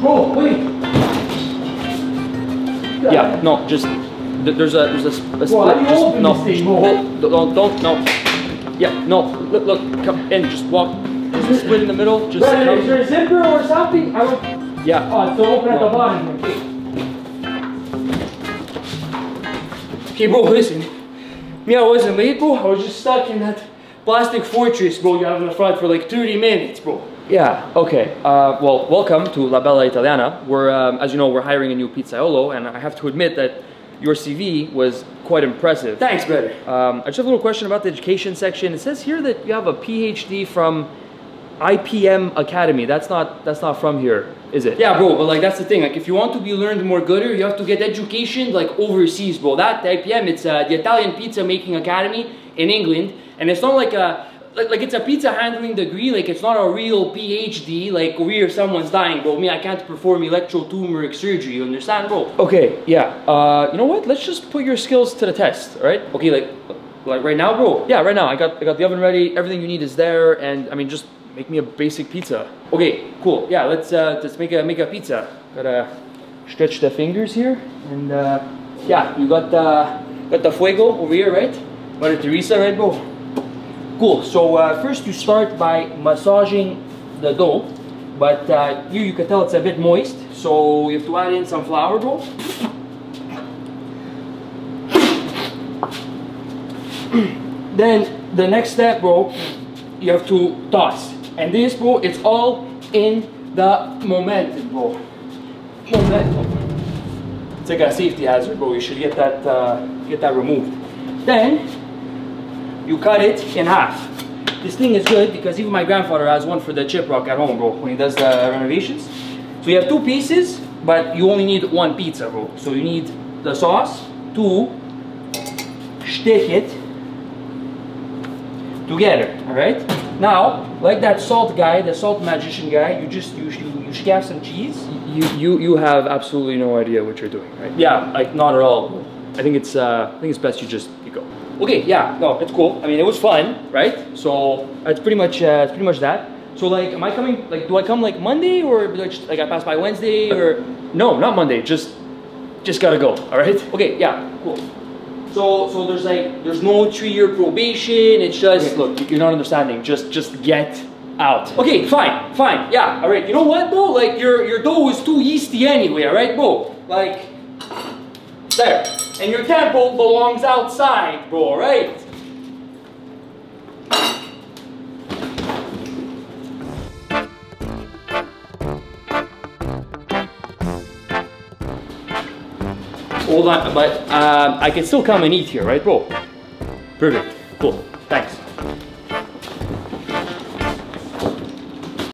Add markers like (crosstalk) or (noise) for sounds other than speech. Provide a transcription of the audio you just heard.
Bro, wait. Yeah, no, just there's a there's a, a Bro, split. how do you just, no, just hold- don't don't no. Yeah, no. Look look, come in. Just walk. Just split in the middle. Just Brother, is there a zipper or something? I don't. Yeah. Oh, it's open at the No. bottom. Okay. Okay, bro, listen. Me, I wasn't late, bro. I was just stuck in that plastic fortress, bro, you have in the front for like 30 minutes, bro. Yeah. Okay. Uh, well, welcome to La Bella Italiana. We're, um, as you know, we're hiring a new pizzaiolo, and I have to admit that your CV was quite impressive. Thanks, brother. Um, I just have a little question about the education section. It says here that you have a PhD from IPM Academy. That's not that's not from here, is it? Yeah, bro, but like that's the thing. Like, if you want to be learned more gooder, you have to get education like overseas, bro. That IPM, it's uh, the Italian Pizza Making Academy in England, and it's not like a like, like it's a pizza handling degree. Like it's not a real PhD. Like where someone's dying, bro. Me, I can't perform electrotumoric surgery. You understand, bro? Okay. Yeah. Uh, you know what? Let's just put your skills to the test. All right? Okay, like like right now, bro. Yeah. Right now, I got I got the oven ready. Everything you need is there, and I mean, just make me a basic pizza. Okay, cool. Yeah, let's uh, let's make a make a pizza. Gotta stretch the fingers here. And uh, yeah, you got the got the fuego over here, right? Mother Teresa, right, bro? Cool. So uh, first you start by massaging the dough, but uh, here you can tell it's a bit moist, so you have to add in some flour, bro. (clears throat) then the next step, bro, you have to toss. And this, bro, it's all in the momentum, bro. Momentum. It's like a safety hazard, bro. You should get that uh, get that removed. Then you cut it in half. This thing is good because even my grandfather has one for the chip rock at home, bro, when he does the renovations. So you have two pieces, but you only need one pizza, bro. So you need the sauce to stick it together, all right? Now, like that salt guy, the salt magician guy, you just you you, you scaff some cheese. You you you have absolutely no idea what you're doing, right? Yeah, like not at all. I think it's uh, I think it's best you just you go. Okay, yeah, no, it's cool. I mean, it was fun, right? So It's pretty much uh, it's pretty much that. So like, am I coming? Like, do I come like Monday or like, just, like I pass by Wednesday or? No, not Monday. Just just gotta go. All right. Okay, yeah, cool. So so there's like there's no three year probation. It's just Okay, look, you're not understanding. Just just get out. Okay, fine, fine, yeah, all right. You know what, bro? Like your your dough is too yeasty anyway, all right, bro? Like there, and your temple belongs outside, bro, all right? Hold on, but um, I can still come and eat here, right, bro? Perfect. Cool. Thanks.